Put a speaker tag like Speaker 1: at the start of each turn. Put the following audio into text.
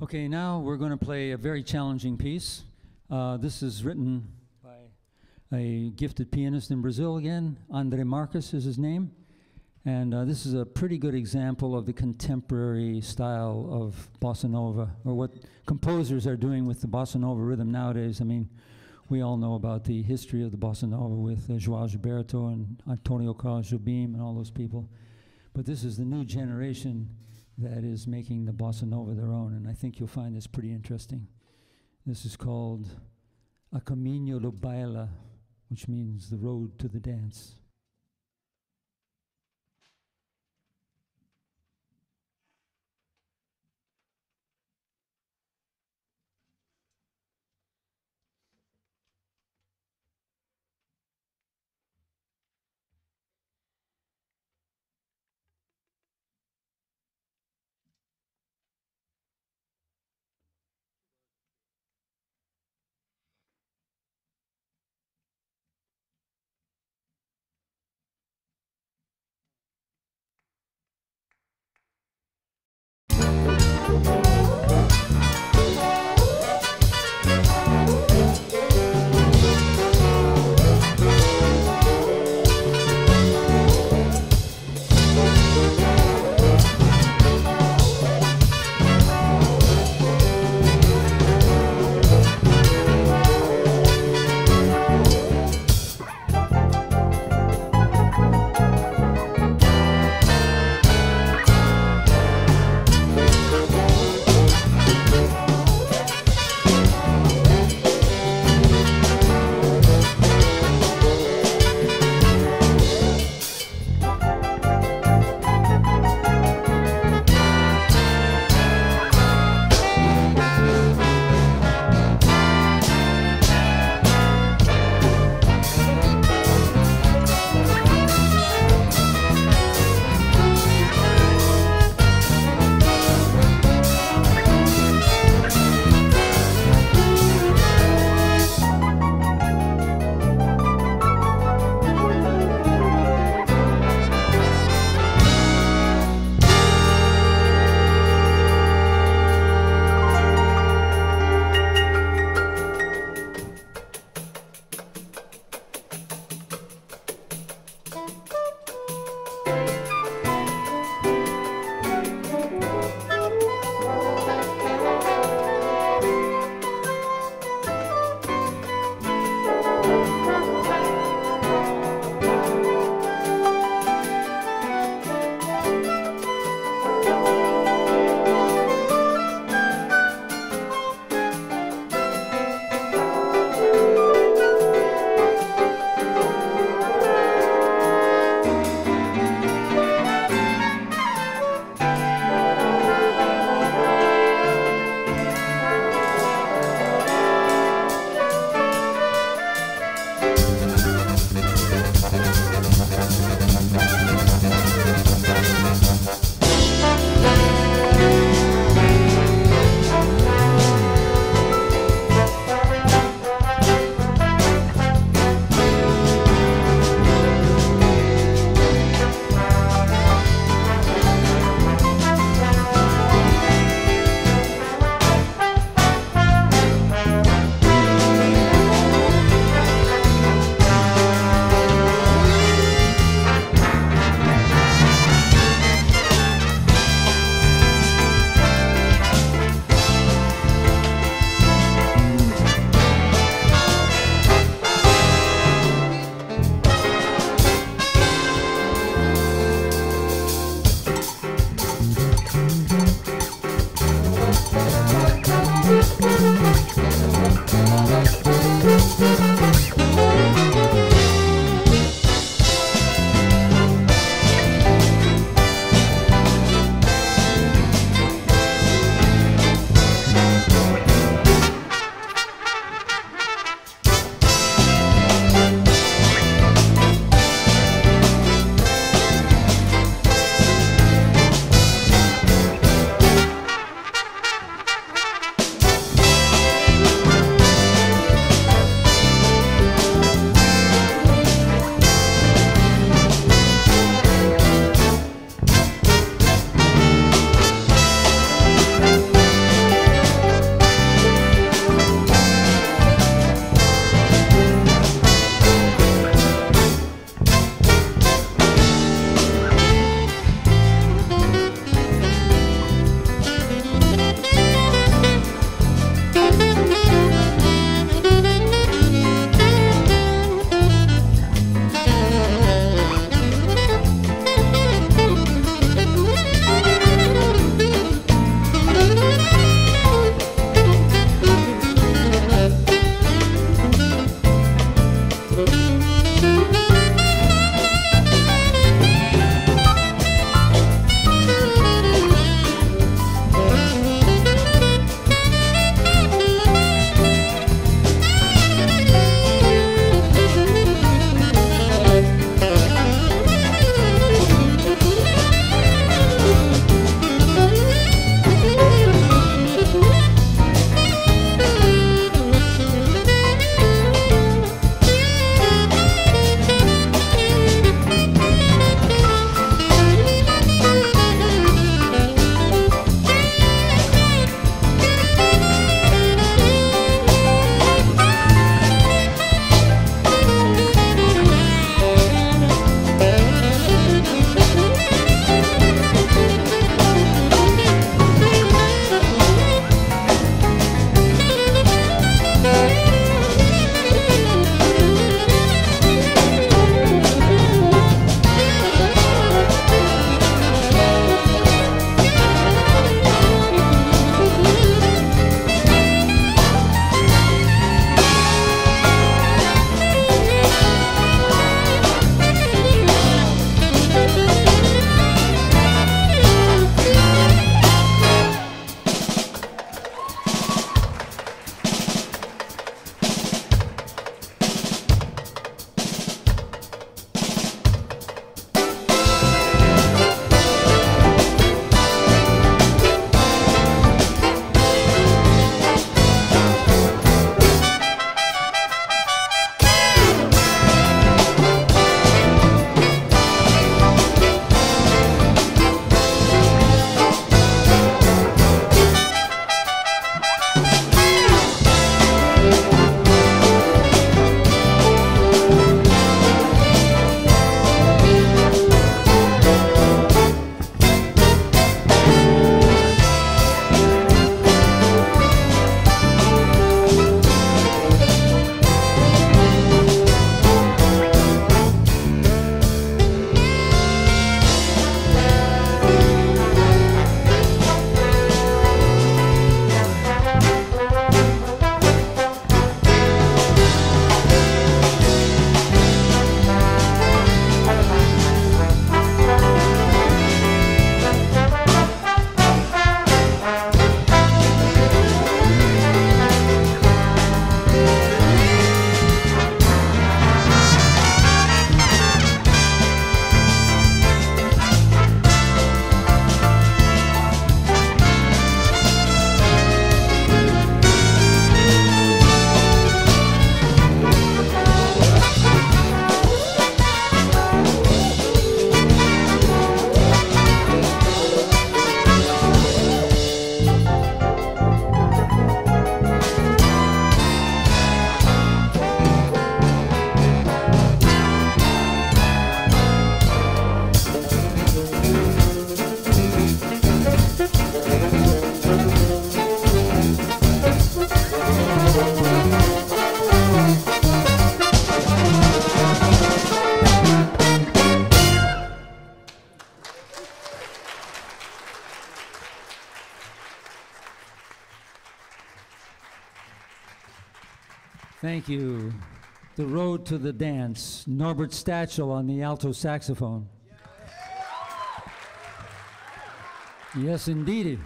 Speaker 1: Okay, now we're going to play a very challenging piece. Uh, this is written by a gifted pianist in Brazil again. Andre Marques is his name. And uh, this is a pretty good example of the contemporary style of bossa nova, or what composers are doing with the bossa nova rhythm nowadays. I mean, we all know about the history of the bossa nova with uh, João Gilberto and Antonio Carlos Jobim and all those people. But this is the new generation that is making the bossa nova their own, and I think you'll find this pretty interesting. This is called A Caminho do Baile, which means the road to the dance. Música Thank you. The Road to the Dance, Norbert Stachel on the alto saxophone. Yes, indeedy.